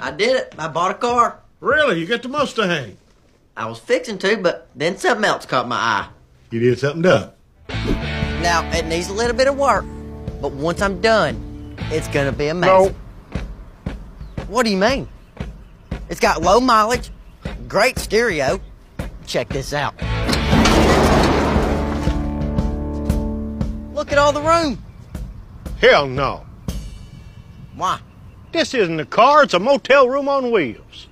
I did it. I bought a car. Really? You got the Mustang? I was fixing to, but then something else caught my eye. You did something dumb. Now, it needs a little bit of work, but once I'm done, it's gonna be amazing. No. What do you mean? It's got low mileage, great stereo. Check this out. Look at all the room. Hell no. Why? This isn't a car, it's a motel room on wheels.